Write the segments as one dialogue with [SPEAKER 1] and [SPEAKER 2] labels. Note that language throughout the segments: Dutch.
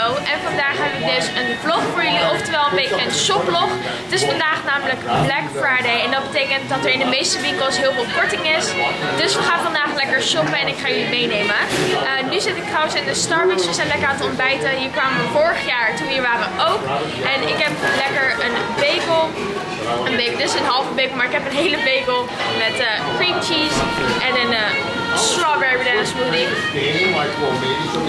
[SPEAKER 1] En vandaag heb ik dus een vlog voor jullie, oftewel een beetje een shoplog. Het is vandaag namelijk Black Friday en dat betekent dat er in de meeste winkels heel veel korting is. Dus we gaan vandaag lekker shoppen en ik ga jullie meenemen. Uh, nu zit ik trouwens in de Starbucks, we zijn lekker aan het ontbijten. Hier kwamen we vorig jaar toen we hier waren ook. En ik heb lekker een bagel een bagel. Is een halve bagel, maar ik heb een hele bagel met uh, cream cheese en een uh, strawberry smoothie.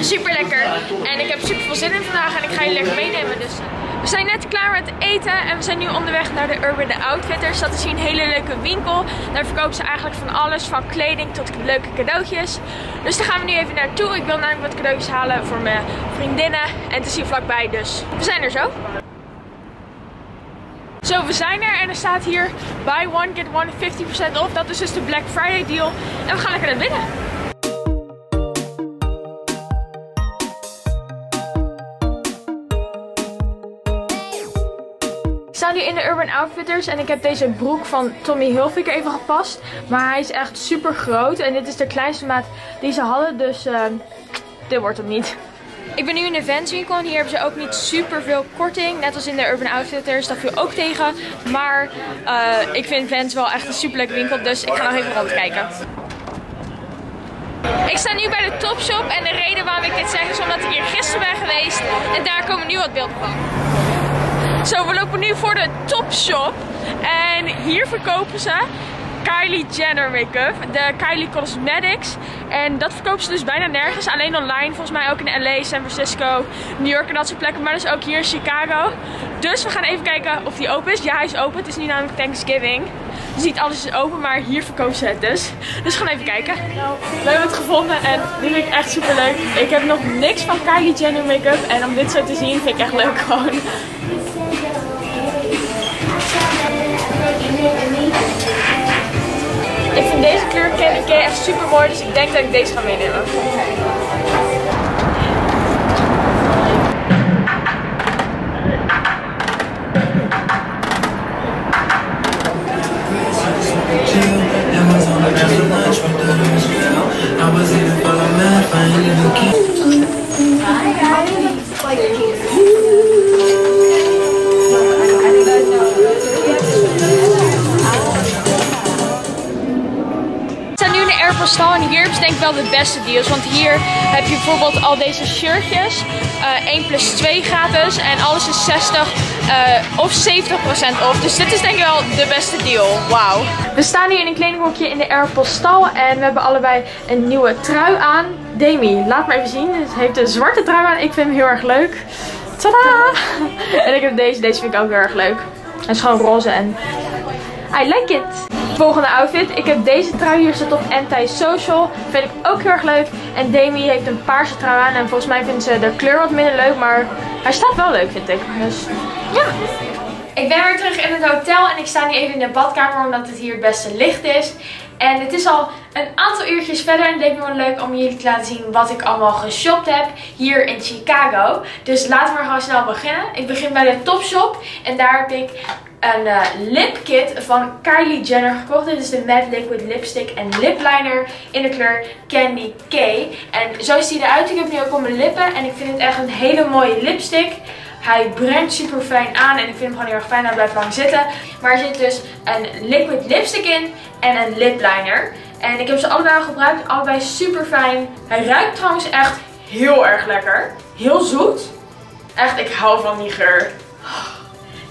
[SPEAKER 1] Super lekker. En ik heb super veel zin in vandaag en ik ga je lekker meenemen. Dus we zijn net klaar met eten en we zijn nu onderweg naar de Urban Outfitters. Dat is hier een hele leuke winkel. Daar verkopen ze eigenlijk van alles, van kleding tot leuke cadeautjes. Dus daar gaan we nu even naartoe. Ik wil namelijk wat cadeautjes halen voor mijn vriendinnen. En het is hier vlakbij, dus we zijn er zo. Zo, we zijn er en er staat hier buy one get one 50% off. Dat is dus de Black Friday deal. En we gaan lekker naar binnen. In de Urban Outfitters en ik heb deze broek van Tommy Hilfiger even gepast. Maar hij is echt super groot en dit is de kleinste maat die ze hadden, dus uh, dit wordt hem niet. Ik ben nu in de Vans winkel hier hebben ze ook niet super veel korting. Net als in de Urban Outfitters, dat viel ook tegen. Maar uh, ik vind Vans wel echt een super leuke winkel, dus ik ga nog even rondkijken. Ik sta nu bij de Topshop en de reden waarom ik dit zeg is omdat ik hier gisteren ben geweest. En daar komen nu wat beelden van. Zo, we lopen nu voor de Topshop. En hier verkopen ze Kylie Jenner make-up. De Kylie Cosmetics. En dat verkopen ze dus bijna nergens. Alleen online. Volgens mij ook in LA, San Francisco, New York en dat soort plekken. Maar dus ook hier in Chicago. Dus we gaan even kijken of die open is. Ja, hij is open. Het is nu namelijk Thanksgiving. Dus niet alles is open, maar hier verkopen ze het dus. Dus we gaan even kijken. We hebben het gevonden en dit vind ik echt super leuk. Ik heb nog niks van Kylie Jenner make-up. En om dit zo te zien vind ik echt leuk gewoon. Kleur Candy K echt super mooi, dus ik denk dat ik deze ga meenemen. Denk wel de beste deals. Want hier heb je bijvoorbeeld al deze shirtjes. Uh, 1 plus 2 gratis. En alles is 60 uh, of 70% off. Dus dit is denk ik wel de beste deal. Wauw. We staan nu in een kledinghokje in de Airpostal. En we hebben allebei een nieuwe trui aan. Demi, laat maar even zien. Ze heeft een zwarte trui aan. Ik vind hem heel erg leuk. Tada! En ik heb deze. Deze vind ik ook heel erg leuk. Hij is gewoon roze en I like it. Volgende outfit. Ik heb deze trui hier zit op Anti-Social. Vind ik ook heel erg leuk. En Demi heeft een paarse trui aan. En volgens mij vindt ze de kleur wat minder leuk. Maar hij staat wel leuk vind ik. Dus ja. Ik ben weer terug in het hotel. En ik sta nu even in de badkamer. Omdat het hier het beste licht is. En het is al een aantal uurtjes verder. En het leek me wel leuk om jullie te laten zien wat ik allemaal geshopt heb hier in Chicago. Dus laten we gewoon snel beginnen. Ik begin bij de Topshop. En daar heb ik een uh, lipkit van Kylie Jenner gekocht. Dit is de Matte Liquid Lipstick en Lip Liner in de kleur Candy K. En zo ziet hij eruit. Ik heb nu ook op mijn lippen. En ik vind het echt een hele mooie lipstick. Hij brengt super fijn aan en ik vind hem gewoon heel erg fijn. Hij blijft lang zitten. Maar er zit dus een liquid lipstick in en een lip liner. En ik heb ze allebei al gebruikt. Allebei super fijn. Hij ruikt trouwens echt heel erg lekker. Heel zoet. Echt, ik hou van die geur.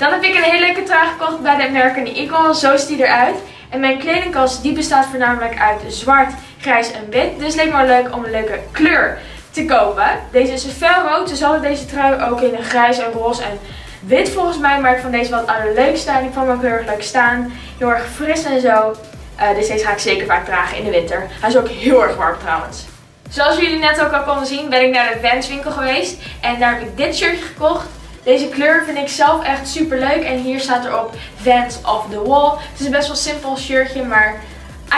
[SPEAKER 1] Dan heb ik een hele leuke trui gekocht bij de American Eagle. Zo ziet die eruit. En mijn kledingkast die bestaat voornamelijk uit zwart, grijs en wit. Dus het leek me wel leuk om een leuke kleur te kopen. Deze is felrood. Ze hadden deze trui ook in grijs en roze en wit volgens mij. Maar ik vond deze wel het allerleukste. En ik vond hem ook heel erg leuk staan. Heel erg fris en zo. Uh, dus deze ga ik zeker vaak dragen in de winter. Hij is ook heel erg warm trouwens. Zoals jullie net ook al konden zien ben ik naar de Vans winkel geweest. En daar heb ik dit shirtje gekocht. Deze kleur vind ik zelf echt super leuk. En hier staat erop Vans of the Wall. Het is een best wel simpel shirtje, maar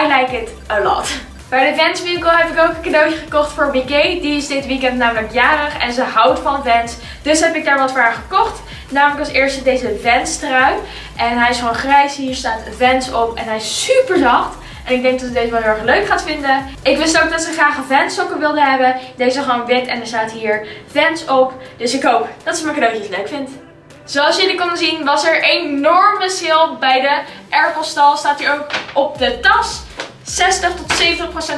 [SPEAKER 1] I like it a lot. Bij de Vans winkel heb ik ook een cadeautje gekocht voor BK. Die is dit weekend namelijk jarig en ze houdt van Vans. Dus heb ik daar wat voor haar gekocht. Namelijk als eerste deze Vans trui. En hij is gewoon grijs. Hier staat Vans op en hij is super zacht. En ik denk dat ze deze wel heel erg leuk gaat vinden. Ik wist ook dat ze graag Vans sokken wilde hebben. Deze gewoon wit en er staat hier Vans op. Dus ik hoop dat ze mijn cadeautjes leuk vindt. Zoals jullie konden zien was er enorme sale bij de Airpostal. Staat hier ook op de tas. 60 tot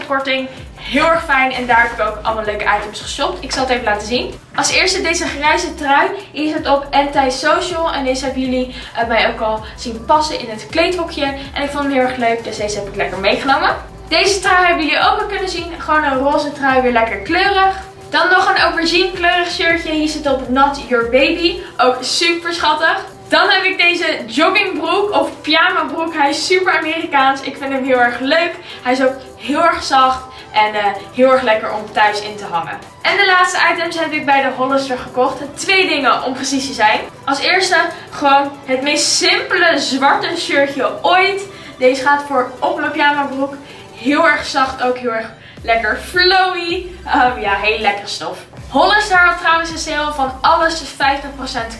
[SPEAKER 1] 70% korting. Heel erg fijn en daar heb ik ook allemaal leuke items geshopt. Ik zal het even laten zien. Als eerste deze grijze trui. Hier zit op anti-social. En deze hebben jullie uh, mij ook al zien passen in het kleedhokje. En ik vond hem heel erg leuk, dus deze heb ik lekker meegenomen. Deze trui hebben jullie ook al kunnen zien. Gewoon een roze trui, weer lekker kleurig. Dan nog een aubergine kleurig shirtje. Hier zit op Not Your Baby. Ook super schattig. Dan heb ik deze joggingbroek of pyjama broek. Hij is super Amerikaans. Ik vind hem heel erg leuk. Hij is ook heel erg zacht. En uh, heel erg lekker om thuis in te hangen. En de laatste items heb ik bij de Hollister gekocht. Twee dingen om precies te zijn. Als eerste gewoon het meest simpele zwarte shirtje ooit. Deze gaat voor op mijn pyjama broek. Heel erg zacht, ook heel erg lekker flowy. Um, ja, heel lekker stof. Hollister had trouwens een sale van alles 50%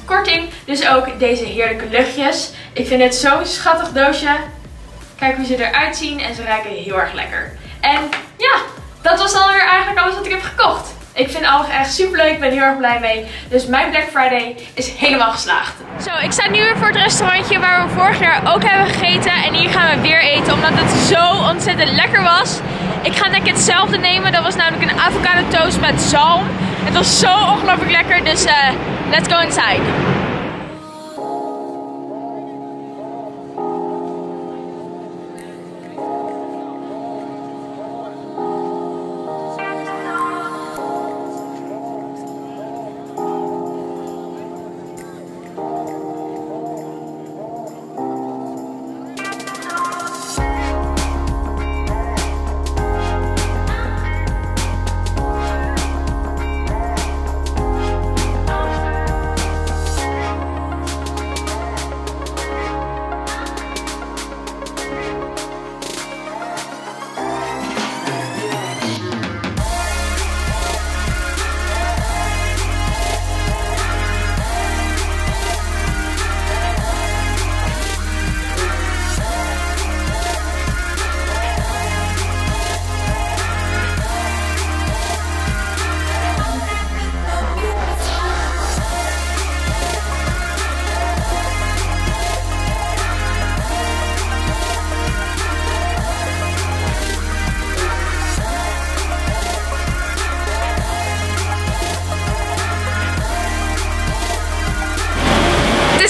[SPEAKER 1] korting. Dus ook deze heerlijke luchtjes. Ik vind dit zo'n schattig doosje. Kijk hoe ze eruit zien en ze ruiken heel erg lekker. En ja, dat was alweer eigenlijk alles wat ik heb gekocht. Ik vind alles echt super leuk. Ik ben heel erg blij mee. Dus mijn Black Friday is helemaal geslaagd. Zo, ik sta nu weer voor het restaurantje waar we vorig jaar ook hebben gegeten. En hier gaan we weer eten omdat het zo ontzettend lekker was. Ik ga denk ik hetzelfde nemen. Dat was namelijk een avocado toast met zalm. Het was zo ongelooflijk lekker. Dus uh, let's go inside.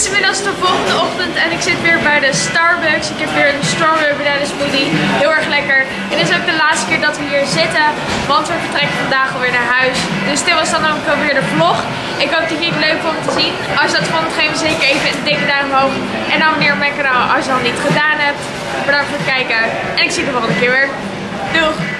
[SPEAKER 1] Is inmiddels de volgende ochtend en ik zit weer bij de Starbucks. Ik heb weer een strawberry banana smoothie. Heel erg lekker. En dit is ook de laatste keer dat we hier zitten. Want we vertrekken vandaag alweer naar huis. Dus dit was dan ook alweer de vlog. Ik hoop dat jullie het leuk vonden te zien. Als je dat vond, geef me zeker even een dikke duim omhoog. En abonneer op mijn kanaal als je dat niet gedaan hebt. Bedankt voor het kijken. En ik zie je de volgende keer weer. Doeg!